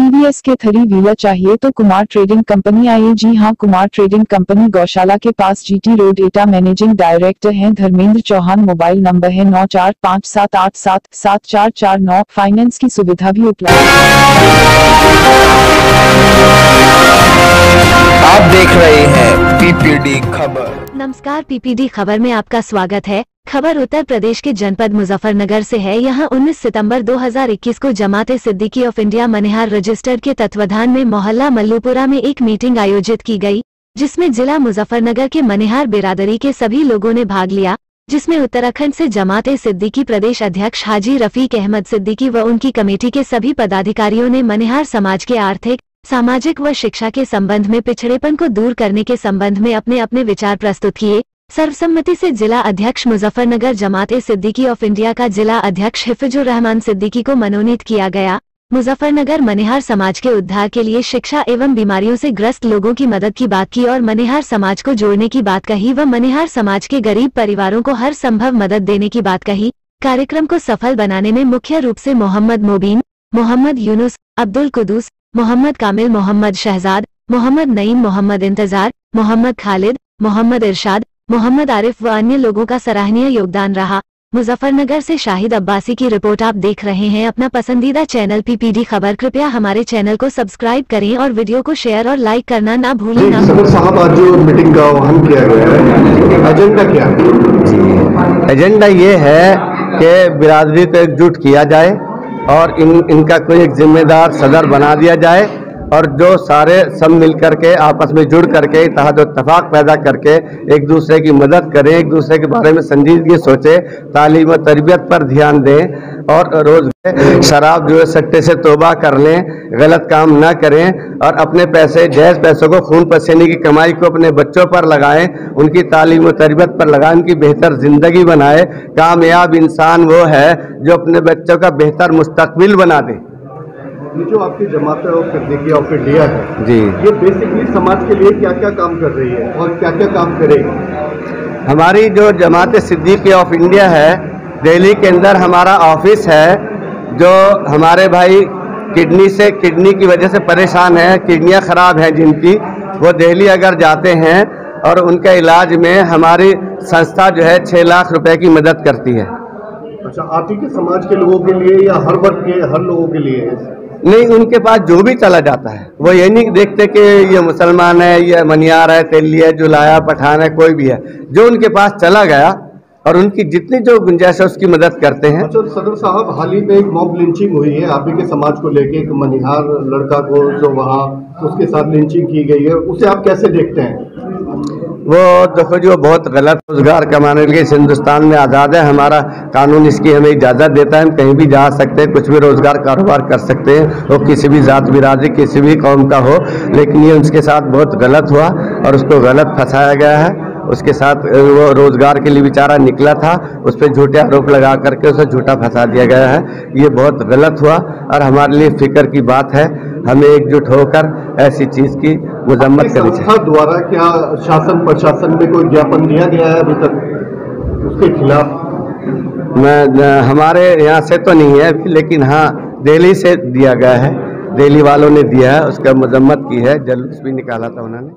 TVS के three wheeler चाहिए तो कुमार ट्रेडिंग कंपनी आइए जी हाँ कुमार ट्रेडिंग कंपनी गौशाला के पास GT road Etah managing director हैं। धर्मेंद्र चौहान मोबाइल नंबर है नौ चार पाँच सात आठ सात सात चार चार नौ। फाइनेंस की सुविधा भी उपलब्ध आप देख रहे हैं पीपीडी खबर। नमस्कार पीपीडी खबर में आपका स्वागत है। खबर उत्तर प्रदेश के जनपद मुजफ्फरनगर से है। यहाँ 19 सितंबर 2021 को Jamate Siddiqui of India Manihar register के तत्वाधान में मोहल्ला मल्लूपुरा में एक मीटिंग आयोजित की गई, जिसमें जिला मुजफ्फरनगर के मनिहार बिरादरी के सभी लोगों ने भाग लिया, जिसमें उत्तराखंड से जमाते सिद्दीकी प्रदेश अध्यक्ष हाजी रफीक अहमद सिद्दीकी व उनकी कमेटी के सभी पदाधिकारियों ने मनिहार समाज के आर्थिक, सामाजिक व शिक्षा के संबंध में पिछड़ेपन को दूर करने के संबंध में अपने अपने विचार प्रस्तुत किए। सर्वसम्मति से जिला अध्यक्ष मुजफ्फरनगर जमाते सिद्दीकी ऑफ़ इंडिया का जिला अध्यक्ष हिफिजुर रहमान सिद्दीकी को मनोनीत किया गया। मुजफ्फरनगर मनिहार समाज के उद्धार के लिए शिक्षा एवं बीमारियों से ग्रस्त लोगों की मदद की बात की और मनिहार समाज को जोड़ने की बात कही व मनिहार समाज के गरीब परिवारों को हर संभव मदद देने की बात कही। कार्यक्रम को सफल बनाने में मुख्य रूप से मोहम्मद मोबीन, मोहम्मद यूनुस, अब्दुल कुदूस, मोहम्मद कामिल मोहम्मद शहजाद, मोहम्मद नईम मोहम्मद इंतज़ार, मोहम्मद खालिद, मोहम्मद इरशाद मोहम्मद आरिफ व अन्य लोगों का सराहनीय योगदान रहा। मुजफ्फरनगर से शाहिद अब्बासी की रिपोर्ट आप देख रहे हैं। अपना पसंदीदा चैनल पीपीडी खबर। कृपया हमारे चैनल को सब्सक्राइब करें और वीडियो को शेयर और लाइक करना ना भूलें। ना सदर साहब आज जो मीटिंग का आह्वान किया गया है एजेंडा क्या है? एजेंडा ये है कि बिरादरी को एकजुट किया जाए और इन इनका कोई एक जिम्मेदार सदर बना दिया जाए। और जो सारे सब मिल करके आपस में जुड़ करके इतिहाद इतफाक पैदा करके, एक दूसरे की मदद करें, एक दूसरे के बारे में संजीदगी सोचें, तालीम और तरबियत पर ध्यान दें और रोज शराब जो है सट्टे से तोबा कर लें, गलत काम ना करें और अपने पैसे जैज पैसों को खून पसीने की कमाई को अपने बच्चों पर लगाएँ, उनकी तालीम और तरबियत पर लगाएँ, उनकी बेहतर ज़िंदगी बनाए। कामयाब इंसान वो है जो अपने बच्चों का बेहतर मुस्तकबिल बना दे। ये जो आपकी Jamat of Siddiqui of India है जी। ये बेसिकली समाज के लिए क्या क्या काम कर रही है और क्या क्या काम करेगी? हमारी जो जमात सिद्दीकी ऑफ़ इंडिया है दिल्ली के अंदर हमारा ऑफ़िस है जो हमारे भाई किडनी से किडनी की वजह से परेशान है किडनियाँ ख़राब हैं जिनकी वो दिल्ली अगर जाते हैं और उनके इलाज में हमारी संस्था जो है छः लाख रुपए की मदद करती है। अच्छा आप ही के समाज के लोगों के लिए या हर वर्ग के हर लोगों के लिए? नहीं, उनके पास जो भी चला जाता है, वो ये नहीं देखते कि ये मुसलमान है, ये मनियार है, तेली है जुलाया, पठान है, कोई भी है। जो उनके पास चला गया और उनकी जितनी जो गुंजाइश है, उसकी मदद करते हैं। अच्छा सदर साहब, हाल ही में एक मॉब लिंचिंग हुई है। आप ही के समाज को लेके एक मनिहार लड़का को जो वहाँ, उसके साथ लिंचिंग की गई है, उसे आप कैसे देखते हैं? वो देखो जी वो बहुत गलत रोज़गार कमाने के इस हिंदुस्तान में आज़ाद है, हमारा कानून इसकी हमें इजाज़त देता है, हम कहीं भी जा सकते हैं, कुछ भी रोज़गार कारोबार कर सकते हैं, वो किसी भी ज़ात बिरादरी, किसी भी कौम का हो, लेकिन ये उसके साथ बहुत गलत हुआ और उसको गलत फंसाया गया है। उसके साथ वो रोज़गार के लिए बेचारा निकला था, उस पर झूठे आरोप लगा करके उसे झूठा फंसा दिया गया है। ये बहुत गलत हुआ और हमारे लिए फ़िक्र की बात है, हमें एकजुट होकर ऐसी चीज़ की मजम्मत करी संस्था द्वारा क्या शासन प्रशासन में कोई ज्ञापन दिया गया है अभी तक? उसके खिलाफ। मैं हमारे यहाँ से तो नहीं है अभी, लेकिन हाँ दिल्ली से दिया गया है। दिल्ली वालों ने दिया है उसका मजम्मत की है जलूस भी निकाला था उन्होंने।